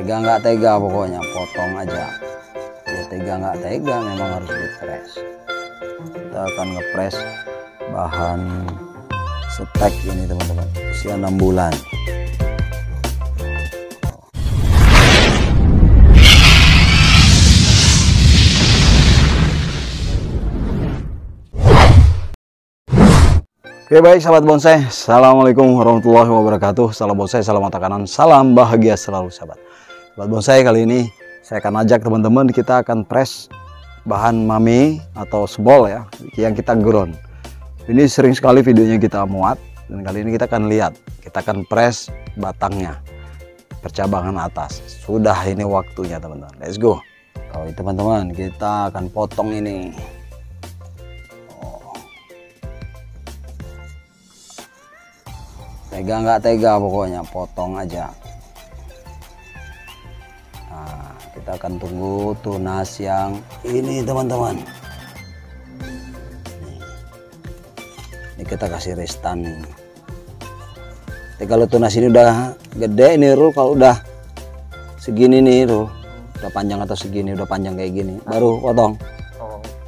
tega nggak tega pokoknya potong aja. Ya tega nggak tega memang harus dipres kita akan ngepres bahan stek ini teman-teman. Usia 6 bulan. Oke baik sahabat bonsai, Assalamualaikum warahmatullahi wabarakatuh. Salam bonsai, salam mata kanan, salam bahagia selalu sahabat Sahabat bonsai kali ini saya akan ajak teman-teman kita akan press bahan mami atau sebol ya yang kita ground. Ini sering sekali videonya kita muat dan kali ini kita akan lihat. Kita akan press batangnya percabangan atas. Sudah ini waktunya teman-teman, let's go. Oh teman-teman kita akan potong ini. Tega nggak tega pokoknya potong aja kita akan tunggu tunas yang ini teman-teman. Ini kita kasih restan nih. Jadi kalau tunas ini udah gede ini Rul. Kalau udah segini nih Rul. Udah panjang atau segini udah panjang kayak gini baru potong.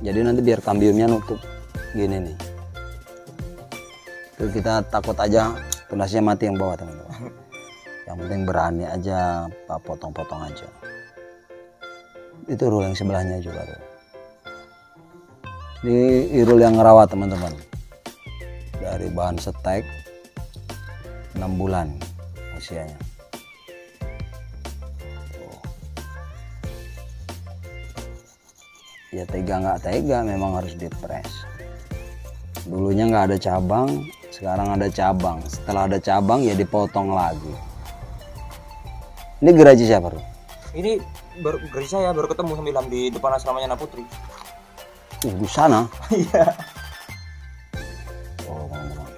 Jadi nanti biar kambiumnya nutup gini nih. Itu kita takut aja tunasnya mati yang bawah teman-teman. Yang penting berani aja pak potong-potong aja itu rul yang sebelahnya juga tuh. Ini irul yang ngerawat teman-teman. Dari bahan setek 6 bulan usianya. Tuh. ya tega nggak tega memang harus dipres dulunya nggak ada cabang sekarang ada cabang. Setelah ada cabang ya dipotong lagi. Ini geraji siapa Ru? Ini baru garis saya baru ketemu sama Ilham di depan asramanya Naputri. Uh, di sana Iya. oh.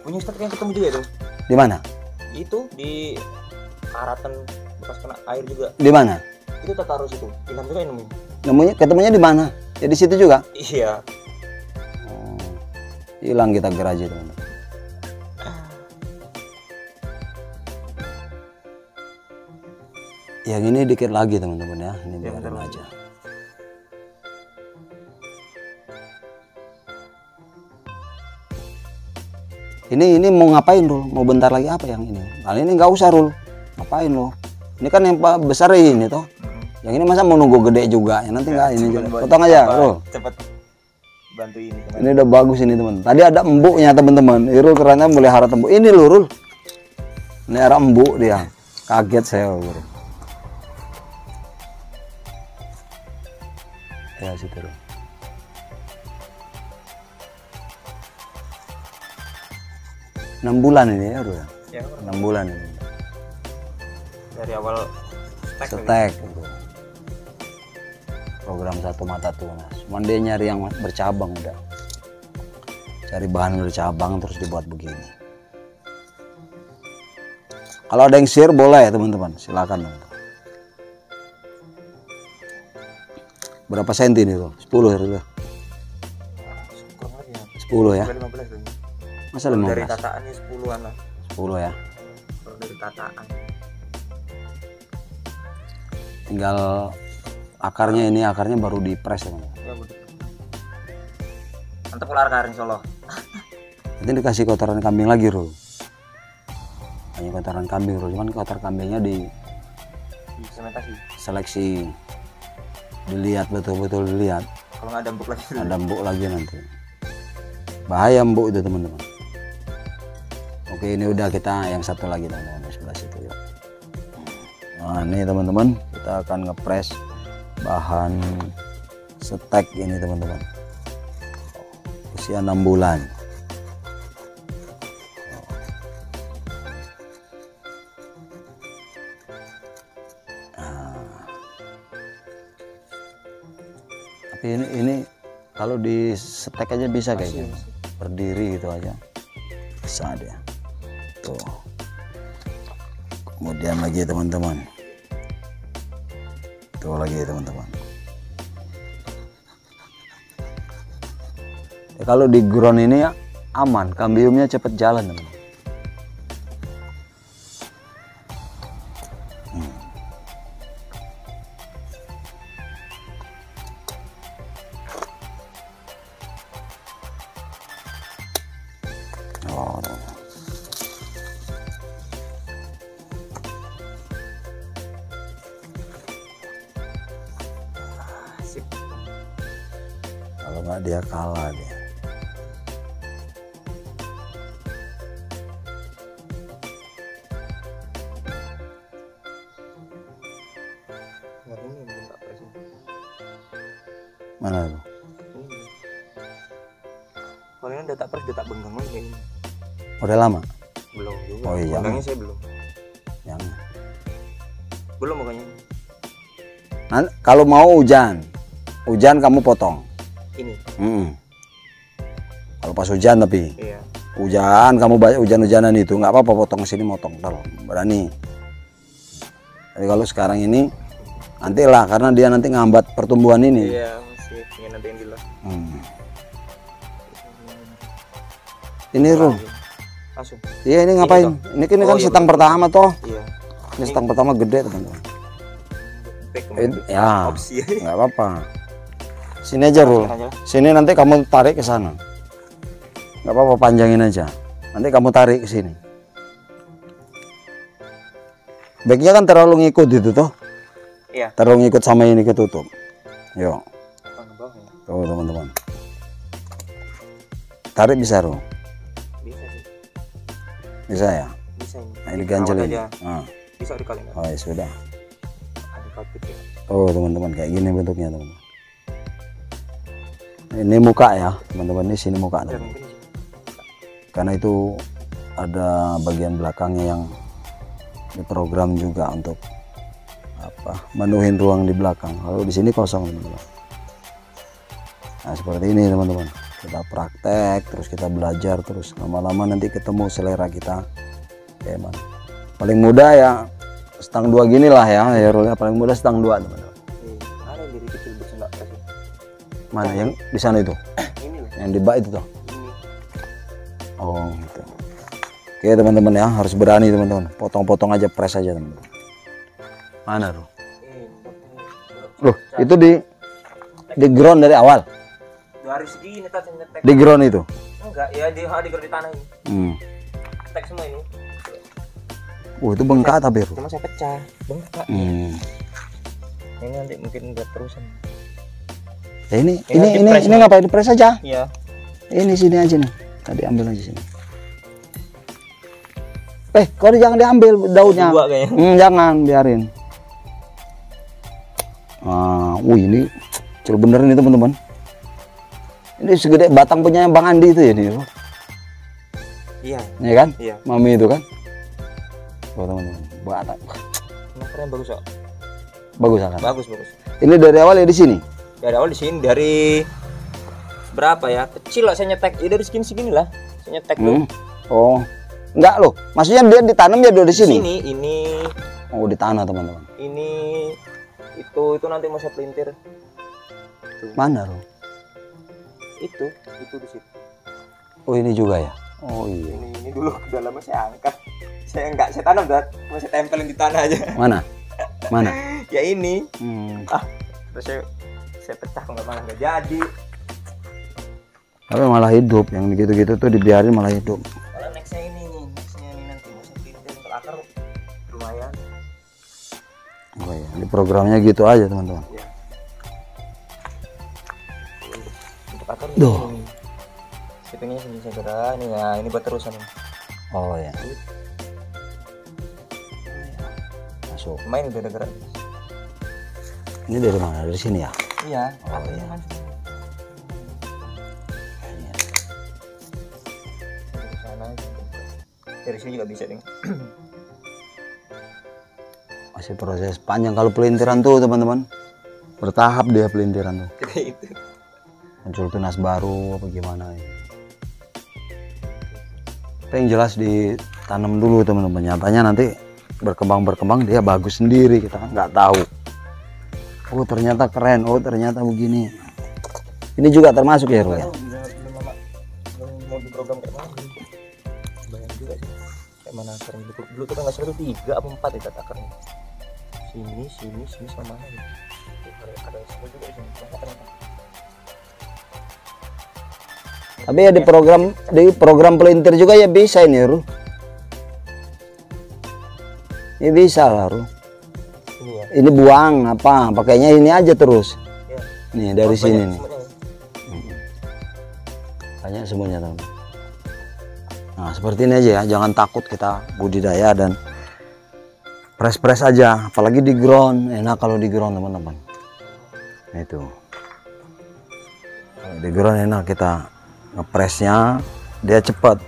Punya Ustadz yang ketemu juga itu. di mana Itu di karatan bekas kena air juga. di mana Itu tatarus itu. Ilham juga yang nemuin. nemunya ketemunya di mana ya di situ juga Iya. Oh, hilang kita geraji teman-teman yang ini dikit lagi teman-teman ya ini Ya, biarin aja ini ini mau ngapain Rul mau bentar lagi apa yang ini kali ini nggak usah Rul ngapain lo ini kan yang besar ini toh yang ini masa mau nunggu gede juga ya nanti nggak ini juga potong aja Rul Cepat bantu ini teman. ini udah bagus ini teman. Tadi ada embuknya teman-teman. Irul kerennya boleh harap embuk. Ini loh Rul. Ini arah embuk dia. Kaget saya. Bro. Ya situ Rul. Enam bulan ini ya Rul. Ya, Enam bulan ini. dari awal stek. gitu. Program satu mata tunas. Cuman dia nyari yang bercabang udah. Cari bahan bercabang terus dibuat begini. Kalau ada yang share boleh ya teman-teman, silakan. teman-teman. Berapa senti nih tuh? 10 ya? Rul? Kurang lagi ya. 10 ya? Udah 15 kayaknya. Masa Kalau Dari 15? tataannya 10-an lah. 10 ya. Kalau dari tataan. Tinggal akarnya ini akarnya baru dipres ya, teman-teman. Ya betul. Mantap ular karing Solo. Nanti dikasih kotoran kambing lagi, Ru. Hanya kotoran kambing, Ru. Cuman kotor kambingnya di Di seleksi dilihat betul-betul dilihat. Kalau nggak ada empuk lagi. ada embuk lagi nanti. Bahaya embuk itu teman-teman. Oke ini udah kita yang satu lagi teman-teman sebelah situ yuk. Nah ini teman-teman kita akan ngepres bahan setek ini teman-teman. Usia 6 bulan ini ini kalau di setek aja bisa kayaknya. berdiri gitu aja. Bisa dia. Tuh. Kemudian lagi teman-teman. Tuh lagi teman-teman. Ya, kalau di ground ini ya aman, kambiumnya cepet jalan teman. Dia kalah ini. mana tuh? Kalau ini udah tak press udah tak benggang lagi ini udah lama? Belum juga. Oh, iya, Benggangnya saya belum. Jangan. Belum makanya kalau mau hujan hujan kamu potong ini. Mm-mm. kalau pas hujan tapi. Iya. Hujan kamu banyak hujan-hujanan itu nggak apa-apa potong sini motong. Kalau berani. Tapi kalau sekarang ini nantilah karena dia nanti ngambat pertumbuhan ini. Iya masih pengen nanti yang Hmm. ini Rum langsung. Iya ini ngapain? ini, ini kan Oh, iya, setang pertama toh. Iya. Ini setang pertama gede teman-teman. Eh, ya. Opsi. Nggak apa-apa sini aja Rul sini nanti kamu tarik ke sana. Nggak apa-apa panjangin aja. Nanti kamu tarik ke sini. Baiknya kan terlalu ngikut itu toh iya. Terlalu ngikut sama ini ketutup. Yuk ya. tuh teman-teman. Tarik bisa Rul bisa sih. Bisa ya? Bisa ini. Nah, ini ganjel ini. aja. Nah, bisa dikali nggak oh ya sudah. Ada kapit ya. Oh teman-teman kayak gini bentuknya teman-teman. Ini muka ya teman-teman ini sini muka ya sih Karena itu ada bagian belakangnya yang diprogram juga untuk apa menuhin ruang di belakang. Kalau di sini kosong teman-teman. Nah seperti ini teman-teman. Kita praktek terus kita belajar terus lama-lama nanti ketemu selera kita kayak mana. Paling mudah ya setang dua gini lah ya ya ya. paling mudah setang dua teman-teman. Mana yang di sana itu? ini Yang di bak itu tuh. ini Oh, gitu. Oke, teman-teman ya, harus berani teman-teman. Potong-potong aja press aja, teman-teman. Mana, Ruh? eh Loh, itu di di ground dari awal. dua hari segini tadi ngetek Di ground itu. enggak ya di di di tanah ini Hmm. tek semua ini Oh, itu bengkak tapi, Ruh. cuma saya pecah bengkak Hmm. ini nanti mungkin udah terusan Ya, ini Ini ini ini ini ngapain di press aja? iya Ini sini aja nih. Tadi ambil aja sini. Eh, kau jangan diambil daunnya. Hmm, jangan biarin. Ah, wih ini kecil bener nih teman-teman. Ini segede batang punya Bang Andi itu ya nih, iya ya kan? iya Mami itu kan? Oh teman-teman, batang keren bagus kok bagus kan? bagus bagus Ini dari awal ya di sini. Dari awal di sini dari berapa ya kecil lah saya nyetek ya dari segini segini lah saya nyetek tuh Hmm. Oh, enggak loh. Maksudnya dia ditanam ya dari sini. sini ini Oh di tanah teman-teman. ini itu itu nanti mau saya pelintir Mana loh? itu itu di situ Oh ini juga ya. Oh iya. ini ini dulu ke dalamnya saya angkat saya enggak saya tanam dah mau saya tempelin di tanah aja Mana? Mana? ya ini Hmm. ah terus saya saya pecah nggak malah nggak jadi Tapi malah hidup. Yang gitu-gitu tuh dibiarin malah hidup. kalau nextnya ini nih nextnya ini nanti akar lumayan Oh iya. Di programnya gitu aja teman-teman. ya untuk akar Duh. ini sini segera ini ya ini buat terusan ini. Oh ya. Masuk. main udah gerak Ini dari mana? Dari sini ya? Iya Oh, iya. kan dari sana dari sini juga bisa nih Masih proses panjang kalau pelintiran tuh teman-teman. Bertahap dia pelintiran tuh. itu Muncul tunas baru apa gimana ya. Tapi yang jelas ditanam dulu teman-teman. Nyatanya nanti berkembang-berkembang dia bagus sendiri kita kan nggak tahu. Oh ternyata keren. Oh ternyata begini. Ini juga termasuk ya Ru ya. mana akarnya dulu kan nggak salah tiga apa empat ya kata sini sini sini sama mana ada semua juga sini. Tapi ya di program di program pelintir juga ya bisa ini Ru. Ini bisa lah Ru. Ini Ini buang apa? Pakainya ini aja terus. ya nih dari sini banyak nih. semuanya. banyak semuanya teman nah seperti ini aja ya. Jangan takut kita budidaya dan press press aja. Apalagi di ground. Enak kalau di ground teman-teman. Nah, itu. Di ground enak kita ngepresnya dia cepat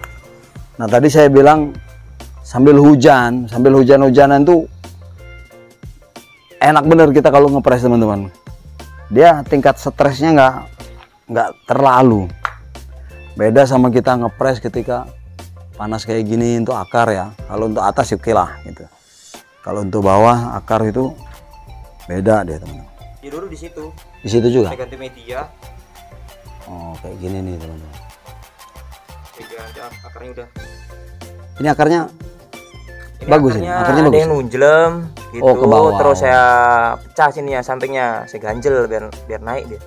nah tadi saya bilang sambil hujan sambil hujan-hujanan tuh enak bener kita kalau ngepres teman-teman. Dia tingkat stresnya nggak nggak terlalu. Beda sama kita ngepres ketika panas kayak gini untuk akar ya. Kalau untuk atas oke lah gitu. Kalau untuk bawah akar itu beda dia teman-teman. Ya dulu di situ. di situ juga? Saya ganti media. oh kayak gini nih teman-teman. Akarnya udah. ini akarnya Ini Bagus ini, akarnya akarnya ada bagus. yang nunjelem gitu. Oh, ke bawah. Terus saya pecah sini ya sampingnya, saya ganjel biar biar naik dia.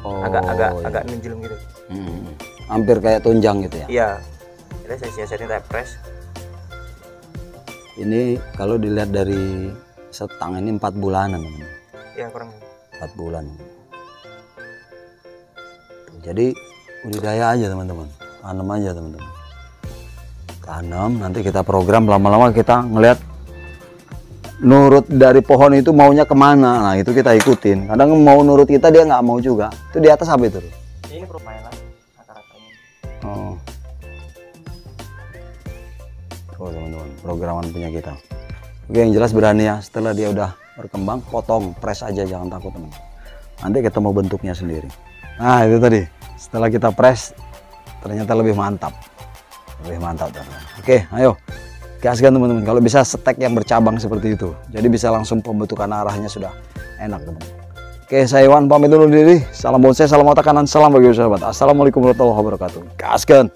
oh, agak agak iya. agak nunjelem gitu. Hmm, hampir kayak tunjang gitu ya Iya. Jadi saya siasatin press. ini kalau dilihat dari setang ini empat bulanan Ya kurang. empat bulan jadi budidaya aja teman-teman tanam aja teman-teman tanam nanti kita program lama-lama kita ngelihat nurut dari pohon itu maunya ke mana. Nah itu kita ikutin. Kadang mau nurut kita dia nggak mau juga. Itu di atas apa itu? Ini permainan akar-akarnya. oh. Oh teman-teman programan punya kita. Oke yang jelas berani ya. Setelah dia udah berkembang potong press aja jangan takut teman nanti ketemu bentuknya sendiri. Nah itu tadi. Setelah kita press ternyata lebih mantap lebih mantap teman-teman oke ayo gaskan teman-teman kalau bisa stek yang bercabang seperti itu jadi bisa langsung pembentukan arahnya sudah enak teman-teman Oke, saya Iwan pamit dulu diri. Salam bonsai, salam otak kanan, salam bagi sahabat. Assalamualaikum warahmatullahi wabarakatuh. Gaskan.